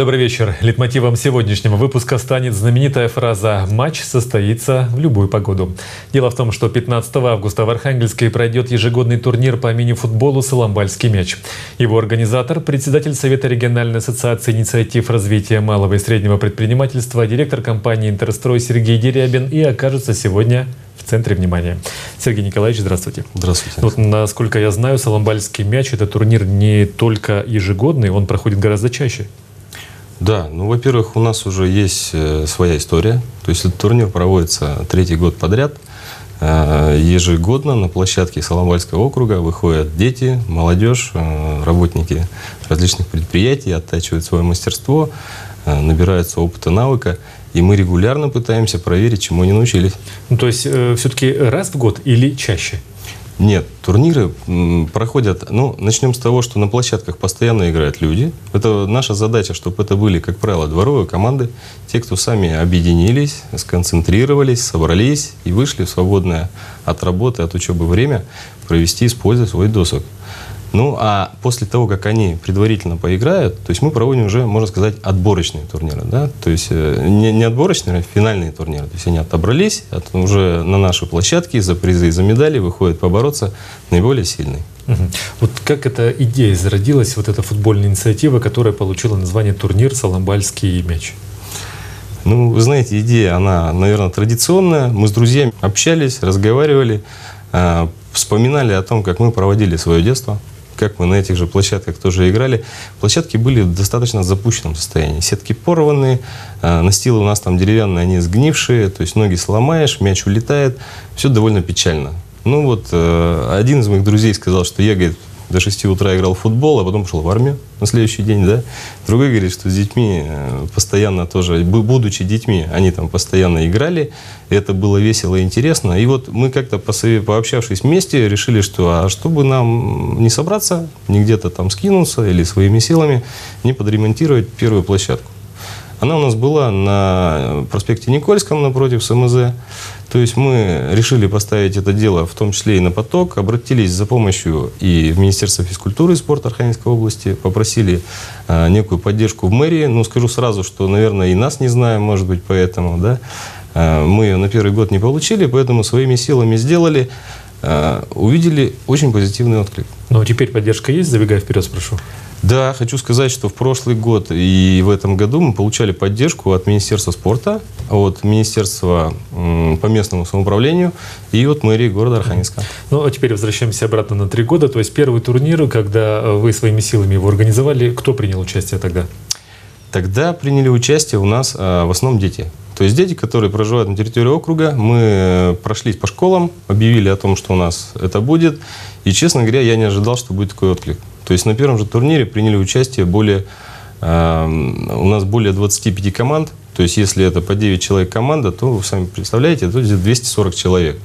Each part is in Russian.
Добрый вечер. Литмотивом сегодняшнего выпуска станет знаменитая фраза «Матч состоится в любую погоду». Дело в том, что 15 августа в Архангельске пройдет ежегодный турнир по мини-футболу «Соломбальский мяч». Его организатор – председатель Совета региональной ассоциации инициатив развития малого и среднего предпринимательства, директор компании «Интерстрой» Сергей Дерябин и окажется сегодня в центре внимания. Сергей Николаевич, здравствуйте. Здравствуйте. Вот, насколько я знаю, Соломбальский мяч – это турнир не только ежегодный, он проходит гораздо чаще. Да, ну, во-первых, у нас уже есть э, своя история. То есть этот турнир проводится третий год подряд. Э, ежегодно на площадке Соломбальского округа выходят дети, молодежь, э, работники различных предприятий, оттачивают свое мастерство, набираются опыта, навыка. И мы регулярно пытаемся проверить, чему они научились. Ну, то есть э, все-таки раз в год или чаще? Нет, турниры проходят, ну, начнем с того, что на площадках постоянно играют люди. Это наша задача, чтобы это были, как правило, дворовые команды, те, кто сами объединились, сконцентрировались, собрались и вышли в свободное от работы, от учебы время провести, используя свой досуг. Ну, а после того, как они предварительно поиграют, то есть мы проводим уже, можно сказать, отборочные турниры, да, то есть э, не, не отборочные, а финальные турниры. То есть они отобрались, от, уже на нашей площадке за призы и за медали выходят побороться наиболее сильные. Угу. Вот как эта идея зародилась, вот эта футбольная инициатива, которая получила название «Турнир Соломбальский мяч»? Ну, вы знаете, идея, она, наверное, традиционная. Мы с друзьями общались, разговаривали, э, вспоминали о том, как мы проводили свое детство как мы на этих же площадках тоже играли. Площадки были в достаточно запущенном состоянии. Сетки порванные, э, настилы у нас там деревянные, они сгнившие, то есть ноги сломаешь, мяч улетает. Все довольно печально. Ну вот, э, один из моих друзей сказал, что я, говорит, до 6 утра играл в футбол, а потом пошел в армию на следующий день, да. Другой говорит, что с детьми э, постоянно тоже, будучи детьми, они там постоянно играли, это было весело и интересно. И вот мы как-то пообщавшись вместе, решили, что а чтобы нам не собраться, не где-то там скинуться или своими силами, не подремонтировать первую площадку. Она у нас была на проспекте Никольском напротив СМЗ. То есть мы решили поставить это дело в том числе и на поток, обратились за помощью и в Министерство физкультуры и спорта Архангельской области, попросили э, некую поддержку в мэрии. Ну, скажу сразу, что, наверное, и нас не знаем, может быть, поэтому, да. Э, мы ее на первый год не получили, поэтому своими силами сделали. Э, увидели очень позитивный отклик. Ну, а теперь поддержка есть? Забегая вперед, спрошу. Да, хочу сказать, что в прошлый год и в этом году мы получали поддержку от Министерства спорта, от Министерства по местному самоуправлению и от мэрии города Архангельска. Ну, а теперь возвращаемся обратно на три года. То есть первый турнир, когда вы своими силами его организовали, кто принял участие тогда? Тогда приняли участие у нас а, в основном дети. То есть дети, которые проживают на территории округа, мы э, прошлись по школам, объявили о том, что у нас это будет. И, честно говоря, я не ожидал, что будет такой отклик. То есть на первом же турнире приняли участие более, э, у нас более 25 команд. То есть если это по 9 человек команда, то вы сами представляете, это 240 человек.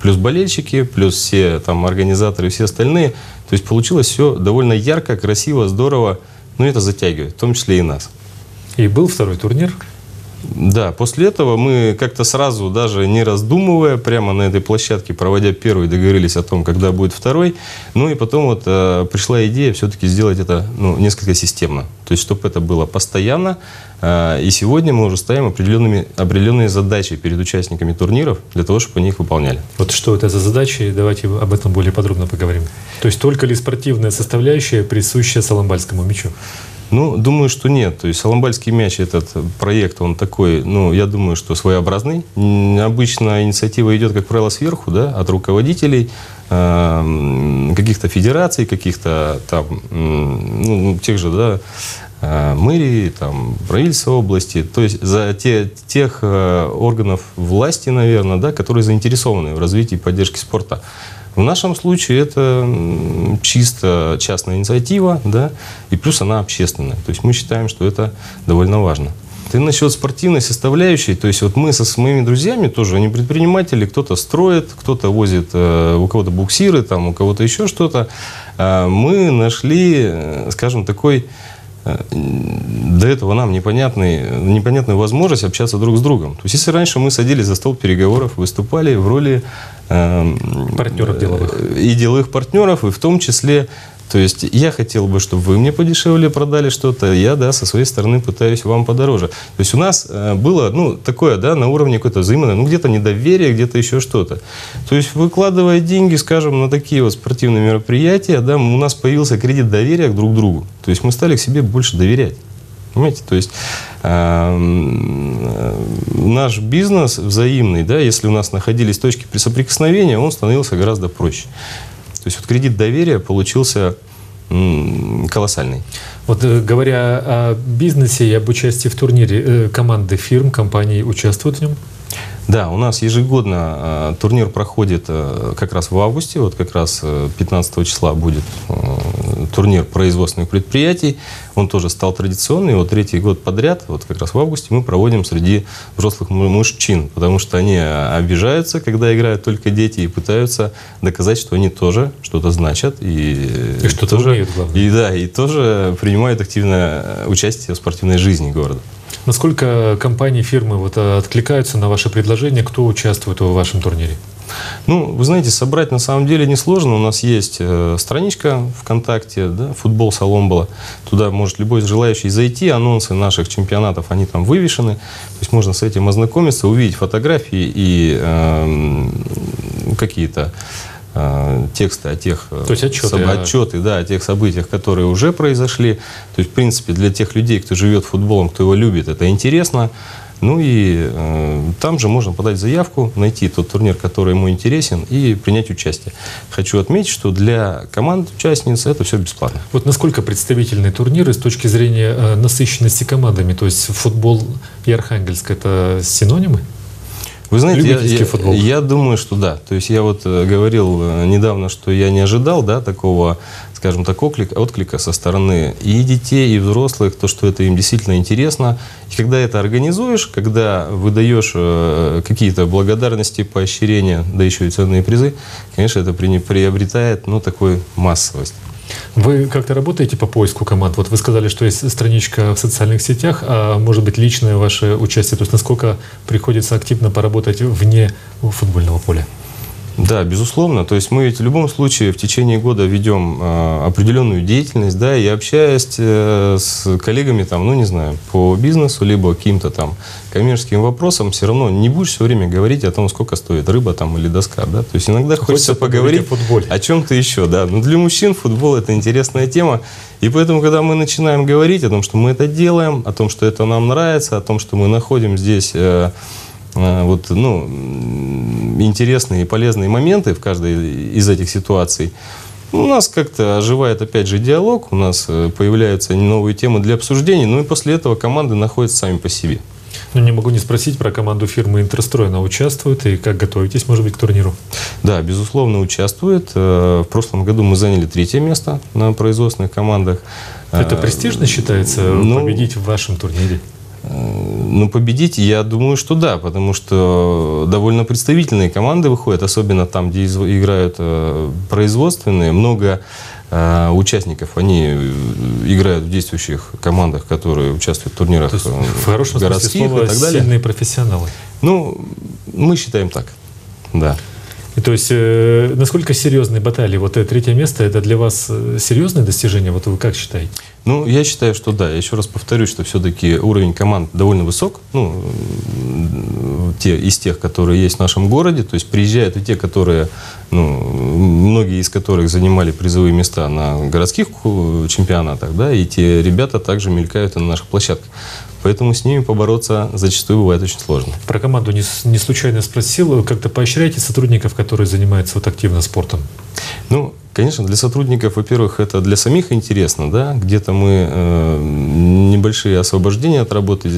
Плюс болельщики, плюс все там организаторы все остальные. То есть получилось все довольно ярко, красиво, здорово. Но это затягивает, в том числе и нас. И был второй турнир? Да, после этого мы как-то сразу, даже не раздумывая, прямо на этой площадке, проводя первый, договорились о том, когда будет второй. Ну и потом вот э, пришла идея все-таки сделать это ну, несколько системно. То есть, чтобы это было постоянно. Э, и сегодня мы уже ставим определенными, определенные задачи перед участниками турниров для того, чтобы они их выполняли. Вот что это за задачи? Давайте об этом более подробно поговорим. То есть, только ли спортивная составляющая присущая Соломбальскому мячу? Ну, думаю, что нет. То есть Соломбальский мяч, этот проект, он такой, ну, я думаю, что своеобразный. Обычно инициатива идет, как правило, сверху, да, от руководителей, э, каких-то федераций, каких-то там, ну, тех же, да, э, мэрии, там, правительства области, то есть за те, тех э, органов власти, наверное, да, которые заинтересованы в развитии и поддержке спорта. В нашем случае это чисто частная инициатива, да, и плюс она общественная. То есть мы считаем, что это довольно важно. И насчет спортивной составляющей, то есть вот мы со с моими друзьями тоже, они предприниматели, кто-то строит, кто-то возит, э, у кого-то буксиры, там, у кого-то еще что-то. Э, мы нашли, э, скажем, такой до этого нам непонятный, непонятную возможность общаться друг с другом. То есть, если раньше мы садились за стол переговоров, выступали в роли Партнеров деловых. И деловых партнеров, и в том числе То есть я хотел бы, чтобы вы мне подешевле продали что-то, я, да, со своей стороны пытаюсь вам подороже. То есть у нас э, было, ну, такое, да, на уровне какой-то взаимное, ну, где-то недоверие, где-то еще что-то. То есть выкладывая деньги, скажем, на такие вот спортивные мероприятия, да, у нас появился кредит доверия друг к другу. То есть мы стали к себе больше доверять. Понимаете? То есть э, наш бизнес взаимный, да, если у нас находились точки соприкосновения, он становился гораздо проще. То есть вот кредит доверия получился колоссальный. Вот э, говоря о бизнесе и об участии в турнире, э, команды фирм, компаний участвуют в нем? Да, у нас ежегодно э, турнир проходит э, как раз в августе, вот как раз э, 15 числа будет э, турнир производственных предприятий. Он тоже стал традиционный, вот третий год подряд, вот как раз в августе мы проводим среди взрослых мужчин, потому что они обижаются, когда играют только дети, и пытаются доказать, что они тоже что-то значат. И, и что-то тоже, умеют, главное. И да, и тоже принимают активное участие в спортивной жизни города. Насколько компании, фирмы вот э, откликаются на ваши предложения, кто участвует в вашем турнире? Ну, вы знаете, собрать на самом деле несложно. У нас есть э, страничка ВКонтакте, да, футбол Соломбола. Туда может любой желающий зайти. Анонсы наших чемпионатов, они там вывешены. То есть можно с этим ознакомиться, увидеть фотографии и э, какие-то тексты о тех То есть отчеты, соб... отчеты да, о тех событиях, которые уже произошли. То есть, в принципе, для тех людей, кто живет футболом, кто его любит, это интересно. Ну и э, там же можно подать заявку, найти тот турнир, который ему интересен, и принять участие. Хочу отметить, что для команд участниц это все бесплатно. Вот насколько представительные турниры с точки зрения э, насыщенности командами, то есть футбол и Архангельск это синонимы? Вы знаете, я, я, я думаю, что да. То есть я вот э, говорил э, недавно, что я не ожидал да, такого, скажем так, отклика, отклика со стороны и детей, и взрослых, то, что это им действительно интересно. И когда это организуешь, когда выдаешь э, какие-то благодарности, поощрения, да еще и ценные призы, конечно, это при, приобретает ну, такой массовость. Вы как-то работаете по поиску команд? Вот вы сказали, что есть страничка в социальных сетях, а может быть личное ваше участие? То есть насколько приходится активно поработать вне футбольного поля? Да, безусловно. То есть мы ведь в любом случае в течение года ведем э, определенную деятельность, да, и общаясь э, с коллегами там, ну не знаю, по бизнесу, либо каким-то там коммерческим вопросам, все равно не будешь все время говорить о том, сколько стоит рыба там или доска, да. То есть иногда хочется, хочется поговорить о, о чем-то еще, да. Но для мужчин футбол это интересная тема. И поэтому, когда мы начинаем говорить о том, что мы это делаем, о том, что это нам нравится, о том, что мы находим здесь э, Э, вот, ну, интересные и полезные моменты в каждой из этих ситуаций, у нас как-то оживает опять же диалог, у нас э, появляются новые темы для обсуждений, ну и после этого команды находятся сами по себе. Ну, не могу не спросить про команду фирмы «Интерстрой». Она участвует и как готовитесь, может быть, к турниру? Да, безусловно, участвует. Э, в прошлом году мы заняли третье место на производственных командах. Это престижно считается ну, победить в вашем турнире? Ну, победить, я думаю, что да, потому что довольно представительные команды выходят, особенно там, где играют э, производственные. Много э, участников, они э, играют в действующих командах, которые участвуют в турнирах То есть, в хорошем городских слова, и так далее. сильные профессионалы. Ну, мы считаем так, да. И то есть, э, насколько серьезные баталии? Вот это третье место, это для вас серьезное достижение? Вот вы как считаете? Ну, я считаю, что да. Я еще раз повторюсь, что все-таки уровень команд довольно высок. Ну, те, из тех, которые есть в нашем городе. То есть приезжают и те, которые, ну, многие из которых занимали призовые места на городских чемпионатах, да, и те ребята также мелькают и на наших площадках. Поэтому с ними побороться зачастую бывает очень сложно. Про команду не, не случайно спросил. Как-то поощряете сотрудников, которые занимаются вот активно спортом? Ну, конечно, для сотрудников, во-первых, это для самих интересно, да, где-то мы э, небольшие освобождения от работы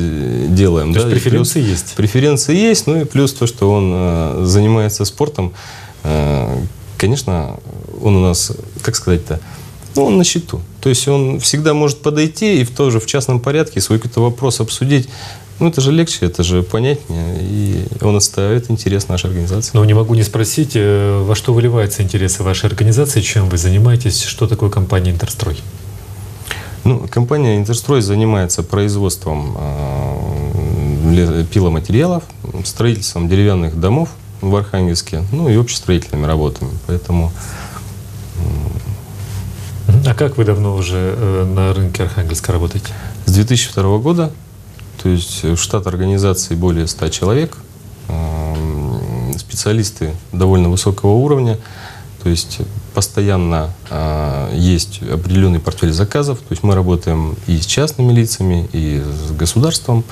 делаем. То да, есть преференции плюс, есть? Преференции есть, ну и плюс то, что он э, занимается спортом, э, конечно, он у нас, как сказать-то, ну, он на счету. То есть он всегда может подойти и в тоже в частном порядке свой какой-то вопрос обсудить. Ну, это же легче, это же понятнее, и он отстаивает интерес нашей организации. Но не могу не спросить, э, во что выливаются интересы вашей организации, чем вы занимаетесь, что такое компания «Интерстрой»? Ну, компания «Интерстрой» занимается производством э, пиломатериалов, строительством деревянных домов в Архангельске, ну и общестроительными работами. Поэтому А как вы давно уже на рынке Архангельска работаете? С 2002 года, то есть штат организации более 100 человек, специалисты довольно высокого уровня, то есть постоянно э, есть определенный портфель заказов. То есть мы работаем и с частными лицами, и с государством.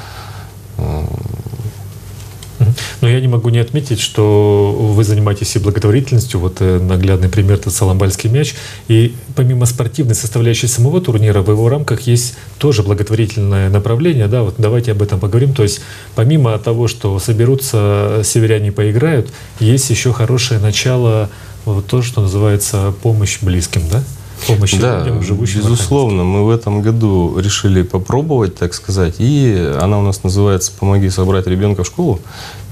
Но я не могу не отметить, что вы занимаетесь и благотворительностью. Вот э, наглядный пример – это Соломбальский мяч. И помимо спортивной составляющей самого турнира, в его рамках есть тоже благотворительное направление. Да? Вот давайте об этом поговорим. То есть помимо того, что соберутся северяне поиграют, есть еще хорошее начало вот то, что называется помощь близким, да? Помощь да, людям, живущим безусловно. Мы в этом году решили попробовать, так сказать, и она у нас называется «Помоги собрать ребенка в школу».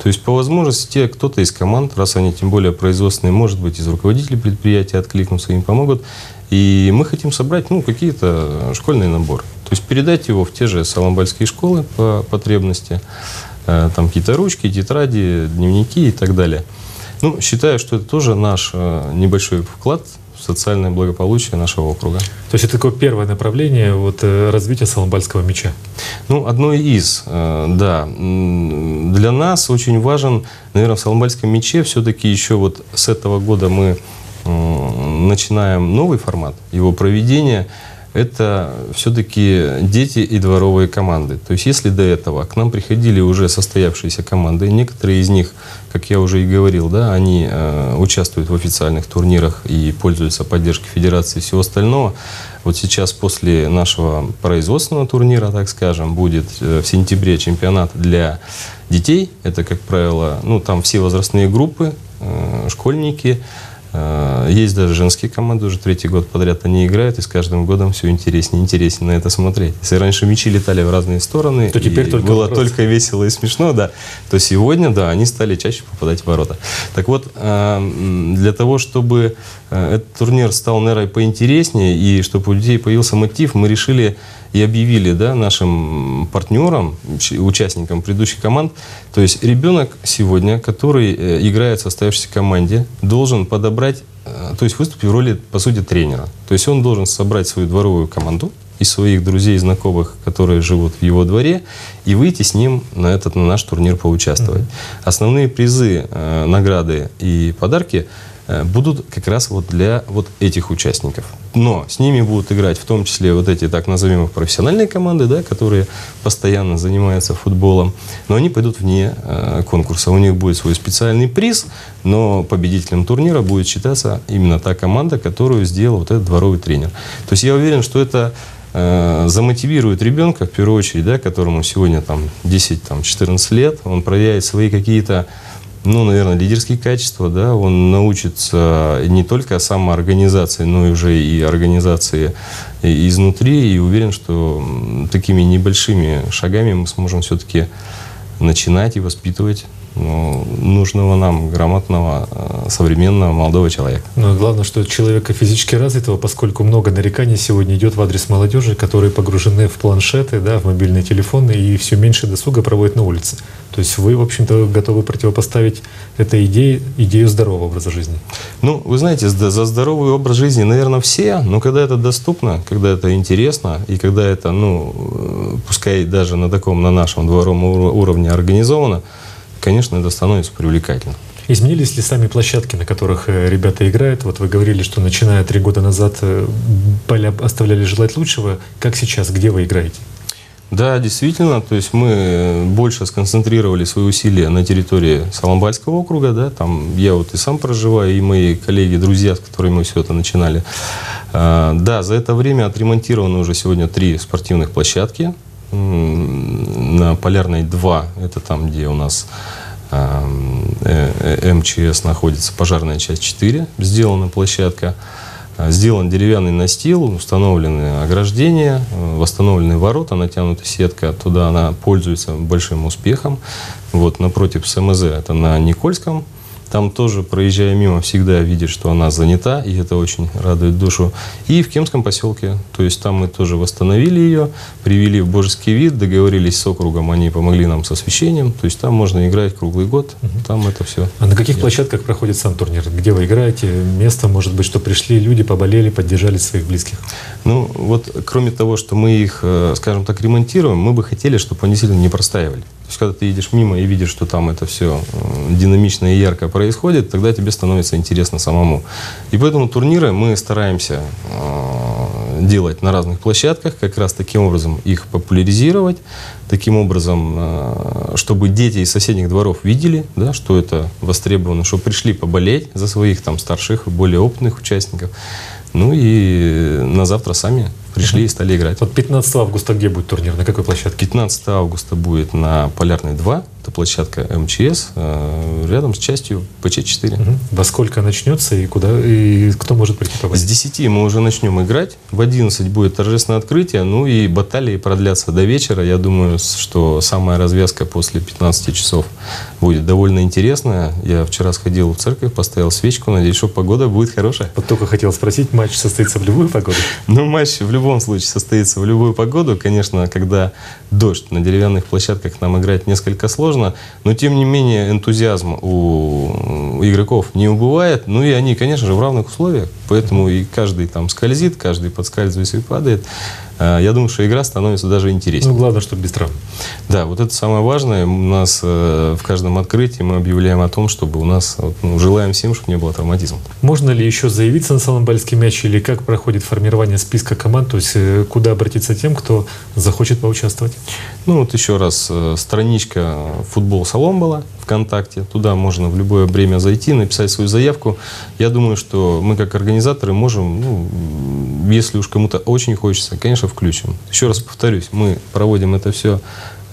То есть, по возможности, те, кто-то из команд, раз они тем более производственные, может быть, из руководителей предприятия откликнутся, им помогут. И мы хотим собрать ну, какие-то школьный набор. То есть передать его в те же саламбальские школы по потребности. Э, там какие-то ручки, тетради, дневники и так далее. Ну, считаю, что это тоже наш э, небольшой вклад в социальное благополучие нашего округа. То есть это такое первое направление вот, э, развития саламбальского меча? Ну, одно из, э, да. Для нас очень важен, наверное, в саламбальском мече все-таки еще вот с этого года мы начинаем новый формат его проведения – это все-таки дети и дворовые команды. То есть если до этого к нам приходили уже состоявшиеся команды, некоторые из них, как я уже и говорил, да, они э, участвуют в официальных турнирах и пользуются поддержкой федерации и всего остального. Вот сейчас после нашего производственного турнира, так скажем, будет э, в сентябре чемпионат для детей. Это, как правило, ну, там все возрастные группы, э, школьники, Э, есть даже женские команды, уже третий год подряд они играют, и с каждым годом все интереснее и интереснее на это смотреть. Если раньше мячи летали в разные стороны, то теперь только было вопрос. только весело и смешно, да, то сегодня, да, они стали чаще попадать в ворота. Так вот, э, для того, чтобы этот турнир стал, наверное, поинтереснее, и чтобы у людей появился мотив, мы решили и объявили да, нашим партнерам, участникам предыдущих команд, то есть ребенок сегодня, который э, играет в состоявшейся команде, должен подобрать, э, то есть выступить в роли, по сути, тренера. То есть он должен собрать свою дворовую команду, из своих друзей и знакомых, которые живут в его дворе, и выйти с ним на этот на наш турнир поучаствовать. Mm-hmm. Основные призы, э, награды и подарки Э, будут как раз вот для вот этих участников. Но с ними будут играть в том числе вот эти так называемые профессиональные команды, да, которые постоянно занимаются футболом, но они пойдут вне э, конкурса. У них будет свой специальный приз, но победителем турнира будет считаться именно та команда, которую сделал вот этот дворовый тренер. То есть я уверен, что это э, замотивирует ребенка, в первую очередь, да, которому сегодня там 10-14 лет, он проявляет свои какие-то ну, наверное, лидерские качества, да, он научится не только самоорганизации, но и уже и организации изнутри, и уверен, что такими небольшими шагами мы сможем все-таки начинать и воспитывать ну, нужного нам грамотного, э, современного молодого человека. Но главное, что человека физически развитого, поскольку много нареканий сегодня идет в адрес молодежи, которые погружены в планшеты, да, в мобильные телефоны и все меньше досуга проводят на улице. То есть вы, в общем-то, готовы противопоставить этой идее идею здорового образа жизни? Ну, вы знаете, за здоровый образ жизни, наверное, все, но когда это доступно, когда это интересно, и когда это, ну, э, пускай даже на таком, на нашем дворовом уровне организовано, конечно, это становится привлекательным. Изменились ли сами площадки, на которых э, ребята играют? Вот вы говорили, что начиная три года назад э, поля оставляли желать лучшего. Как сейчас? Где вы играете? Да, действительно, то есть мы э, больше сконцентрировали свои усилия на территории Соломбальского округа, да, там я вот и сам проживаю, и мои коллеги, друзья, с которыми мы все это начинали. А, да, за это время отремонтировано уже сегодня три спортивных площадки, на Полярной 2, это там, где у нас э, э, МЧС находится, пожарная часть 4, сделана площадка. А, сделан деревянный настил, установлены ограждения, э, восстановлены ворота, натянута сетка. Туда она пользуется большим успехом. Вот напротив СМЗ, это на Никольском, Там тоже, проезжая мимо, всегда видишь, что она занята, и это очень радует душу. И в Кемском поселке, то есть там мы тоже восстановили ее, привели в божеский вид, договорились с округом, они помогли нам с освещением, то есть там можно играть круглый год, там это все. А на каких площадках проходит сам турнир? Где вы играете? Место, может быть, что пришли люди, поболели, поддержали своих близких? Ну, вот кроме того, что мы их, э, скажем так, ремонтируем, мы бы хотели, чтобы они сильно не простаивали. То есть, когда ты едешь мимо и видишь, что там это все динамично и ярко происходит, тогда тебе становится интересно самому. И поэтому турниры мы стараемся э, делать на разных площадках, как раз таким образом их популяризировать, таким образом, э, чтобы дети из соседних дворов видели, да, что это востребовано, чтобы пришли поболеть за своих там старших, более опытных участников. Ну и на завтра сами пришли и стали играть. Вот 15 августа где будет турнир? На какой площадке? 15 августа будет на Полярной 2. Это площадка МЧС, э, рядом с частью ПЧ-4. Угу. Во сколько начнется и куда и кто может прийти попасть? С 10 мы уже начнем играть. В 11 будет торжественное открытие. Ну и баталии продлятся до вечера. Я думаю, что самая развязка после 15 часов будет довольно интересная. Я вчера сходил в церковь, поставил свечку. Надеюсь, что погода будет хорошая. Вот только хотел спросить, матч состоится в любую погоду? Ну, матч в любом случае состоится в любую погоду. Конечно, когда дождь на деревянных площадках нам играть несколько сложно сложно, но тем не менее энтузиазм у игроков не убывает, ну и они, конечно же, в равных условиях, поэтому и каждый там скользит, каждый подскальзывается и падает. А, я думаю, что игра становится даже интереснее. Ну, главное, чтобы без травм. Да, вот это самое важное. У нас э, в каждом открытии мы объявляем о том, чтобы у нас, ну, желаем всем, чтобы не было травматизма. Можно ли еще заявиться на Соломбальский мяч или как проходит формирование списка команд, то есть э, куда обратиться тем, кто захочет поучаствовать? Ну, вот еще раз, э, страничка «Футбол Соломбала» ВКонтакте. Туда можно в любое время зайти, написать свою заявку. Я думаю, что мы как организаторы можем, ну, если уж кому-то очень хочется, конечно, включим. Еще раз повторюсь, мы проводим это все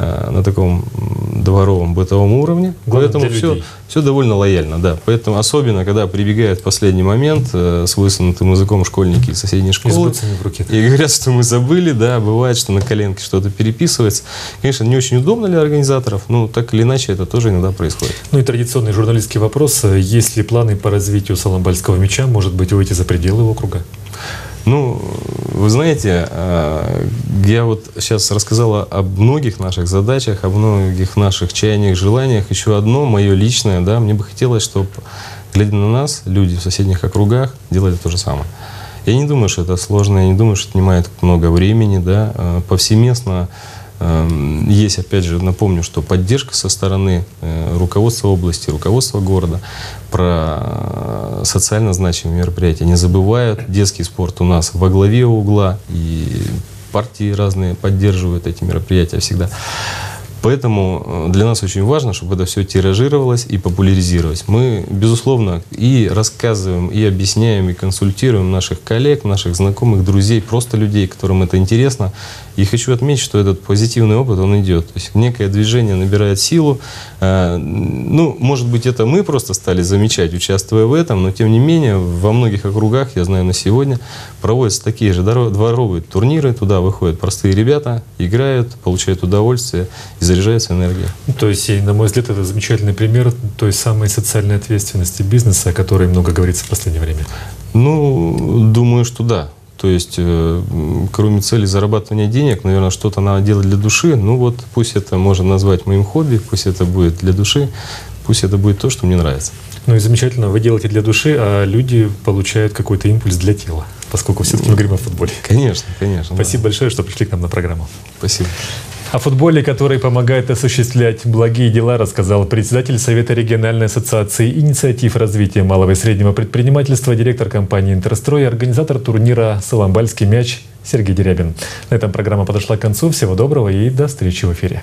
Э, на таком дворовом бытовом уровне. Главное Поэтому все, все довольно лояльно, да. Поэтому особенно, когда прибегает в последний момент э, с высунутым языком школьники из соседней школы в руке. и говорят, что мы забыли, да, бывает, что на коленке что-то переписывается. Конечно, не очень удобно для организаторов, но так или иначе это тоже иногда происходит. Ну и традиционный журналистский вопрос. Есть ли планы по развитию Соломбальского мяча, может быть, выйти за пределы округа? Ну, вы знаете, э, я вот сейчас рассказала о многих наших задачах, о многих наших чаяниях, желаниях. Еще одно, мое личное, да, мне бы хотелось, чтобы, глядя на нас, люди в соседних округах делали то же самое. Я не думаю, что это сложно, я не думаю, что это отнимает много времени, да, э, повсеместно есть, опять же, напомню, что поддержка со стороны э, руководства области, руководства города про э, социально значимые мероприятия. Не забывают, детский спорт у нас во главе угла, и партии разные поддерживают эти мероприятия всегда. Поэтому э, для нас очень важно, чтобы это все тиражировалось и популяризировалось. Мы, безусловно, и рассказываем, и объясняем, и консультируем наших коллег, наших знакомых, друзей, просто людей, которым это интересно. И хочу отметить, что этот позитивный опыт, он идет. То есть некое движение набирает силу. Э, ну, может быть, это мы просто стали замечать, участвуя в этом, но тем не менее, во многих округах, я знаю на сегодня, проводятся такие же дворовые турниры, туда выходят простые ребята, играют, получают удовольствие и заряжаются энергией. То есть, на мой взгляд, это замечательный пример той самой социальной ответственности бизнеса, о которой много говорится в последнее время. Ну, думаю, что да. То есть, э, кроме цели зарабатывания денег, наверное, что-то надо делать для души. Ну вот, пусть это можно назвать моим хобби, пусть это будет для души, пусть это будет то, что мне нравится. Ну и замечательно, вы делаете для души, а люди получают какой-то импульс для тела, поскольку все-таки мы говорим о футболе. Конечно, конечно. Спасибо да. большое, что пришли к нам на программу. Спасибо. О футболе, который помогает осуществлять благие дела, рассказал председатель Совета региональной ассоциации инициатив развития малого и среднего предпринимательства, директор компании «Интерстрой» и организатор турнира «Соломбальский мяч» Сергей Дерябин. На этом программа подошла к концу. Всего доброго и до встречи в эфире.